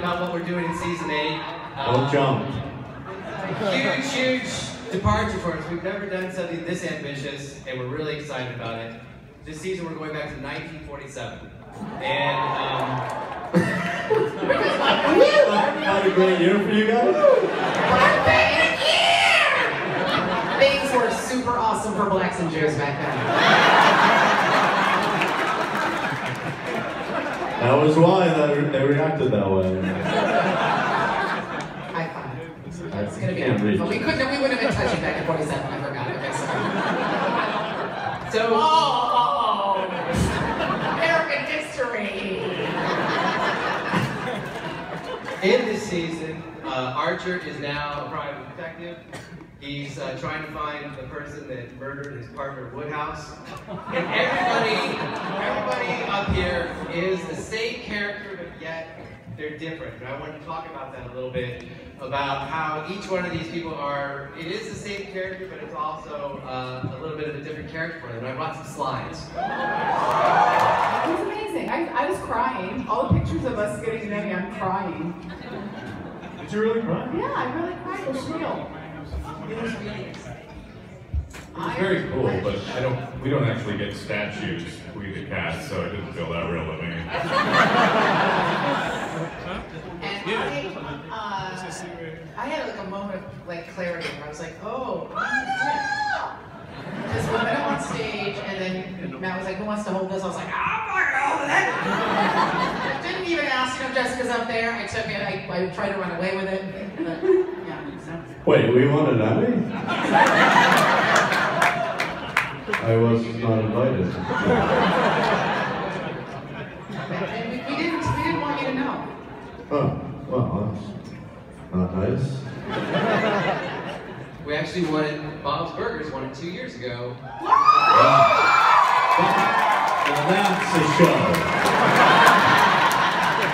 about what we're doing in season eight. Don't Um, jump. Huge, huge departure for us. We've never done something this ambitious, and we're really excited about it. This season, we're going back to 1947. And, um, Not a great year for you guys? Things were super awesome for blacks and Jews back then. That was why they, they reacted that way. High five. I It's gonna be. can't reach. But we couldn't. We wouldn't have been touching back in 47. I forgot. Okay, sorry. so, Oh, American history. in this season, uh, Archer is now a private detective. He's uh, trying to find the person that murdered his partner Woodhouse. And everybody, everybody up here is the same character, but yet they're different. And I want to talk about that a little bit, about how each one of these people are, it is the same character, but it's also uh, a little bit of a different character for them. I brought some slides. It was amazing. I, I was crying. All the pictures of us getting me, I'm crying. Did you really cry? Yeah, I really cried. It was real. It was really. It's very cool, but I don't. We don't actually get statues. We the cast, so it didn't feel that real to me. And I, uh, I had like a moment of like clarity where I was like, oh, because we went up on stage and then Matt was like, who wants to hold this? I was like, I'm not gonna hold it. I didn't even ask, you know, Jessica's up there. I took it. I, I tried to run away with it. But, yeah, so. Wait, we wanted Emmy? I was not invited. And we, we didn't, we didn't want you to know. Oh, well, that's not nice. We actually won it, Bob's Burgers won it two years ago. Now that's a show.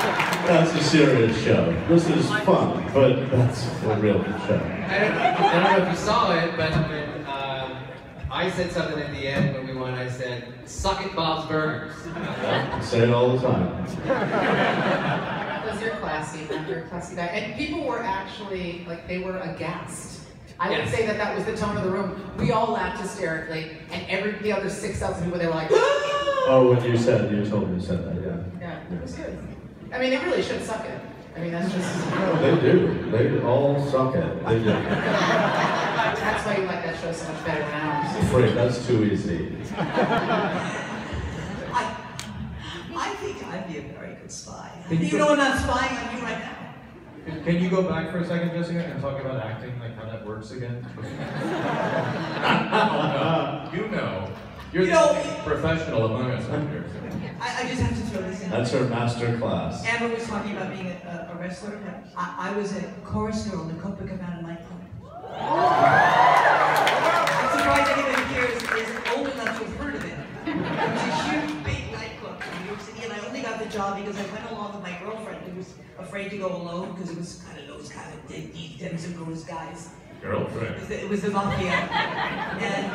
That's a serious show. This is fun, but that's a real show. I don't, I don't know if you saw it, but when uh, I said something at the end when we won, I said, "Suck it, Bob's Burgers." I say it all the time. Because you're classy, man. You're a classy guy. And people were actually, like, they were aghast. I would Yes. say that that was the tone of the room. We all laughed hysterically, and every the other 6,000 people, they were like, Oh, when you said, you told me you said that, yeah. yeah, it was good. I mean, they really should suck it. I mean, that's just, They do. They all suck at it. They do. that's why you like that show so much better than ours. I'm afraid that's too easy. I, I think I'd be a very good spy. Can you You know I'm not spying on you right now. Can- Can you go back for a second, Jessica, and talk about acting, like how that works again? Oh, you know, you're You the know- professional among us up here. I, I just have to throw this in. That's her master class. Amber was talking about being a, a wrestler. I, I was a chorus girl in the Copacabana nightclub. I'm surprised anybody here is, is old enough to have heard of it. It was a huge, big nightclub in New York City, and I only got the job because I went along with my girlfriend who was afraid to go alone because it was kind of those kind of dead, deep, Dennis and Rose guys. It Girlfriend. was the, it was the mafia. and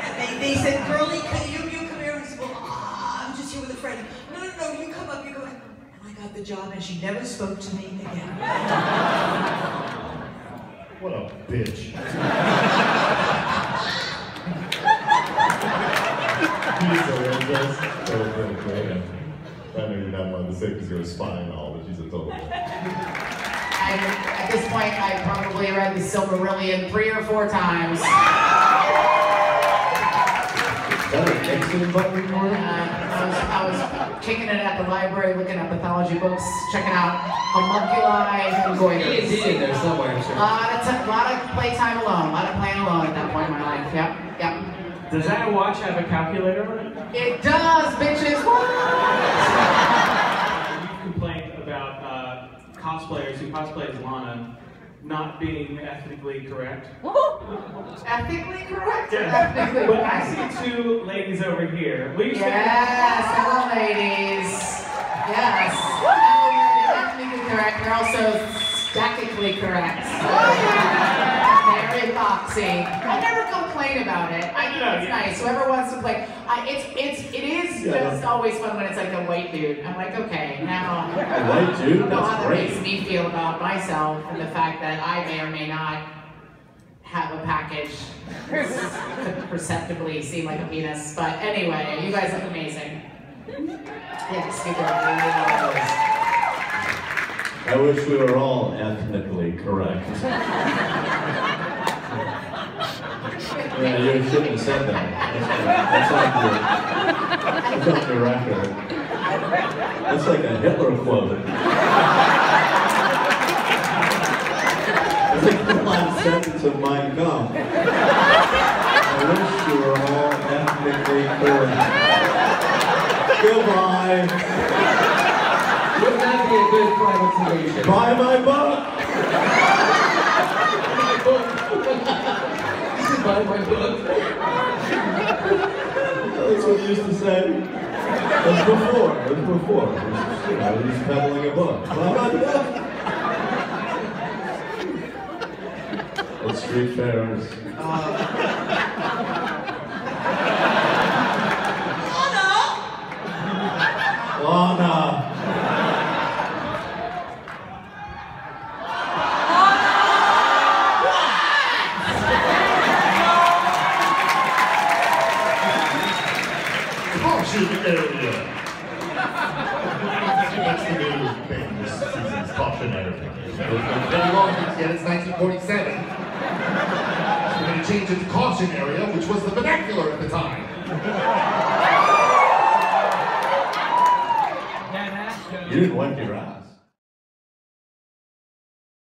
and they, they said, girlie, can you, you come here? And I said, well, ah, I'm just here with a friend. No, no, no, you come up, you go. And I got the job, and she never spoke to me again. What a bitch. He's horrendous. That was really great. I know you're not allowed to say because you're spying all, but she's a total. I, point, I probably read the Silmarillion three or four times. Is that an exit button for Uh. I, was, I was kicking it at the library, looking at pathology books, checking out homunculi and D&D goiters. in there somewhere, I'm A sure. lot of, t- lot of playtime alone, a lot of playing alone at that point in my life. Yep, yep. Does that watch have a calculator on it? It does, bitches. What? You complained about uh, cosplayers who cosplay as Lana not being ethnically correct. Ethically correct. or Yeah. Ethnically But I see two ladies over here. Will you stand? Yes, hello, ladies. Yes. They're ethnically correct. They're also statically correct. Oh, Very Fox. See, I never complain about it. I think it's nice. Whoever wants to play, I, it's it's it is Yeah. just always fun when it's like a white dude. I'm like, okay, now white dude? I don't know how that great. makes me feel about myself and the fact that I may or may not have a package perceptibly seem like a penis. But anyway, you guys look amazing. Yes, you do. I wish we were all ethnically correct. yeah, you shouldn't have said that. That's, on your, that's on your record. That's like a Hitler quote. That's like the last sentence of Mein Kampf. I wish you were all ethnically correct. Goodbye. Wouldn't that be a good private solution? Buy my book. Buy my book. That's what he used to say. That's before. That's before. You know, he's peddling a book. Buy my book. At street fairs. Lana. Caution area. That's the new thing this season's caution area. It's 1947. So we're going to change it to caution area, which was the vernacular at the time. You didn't wipe your ass.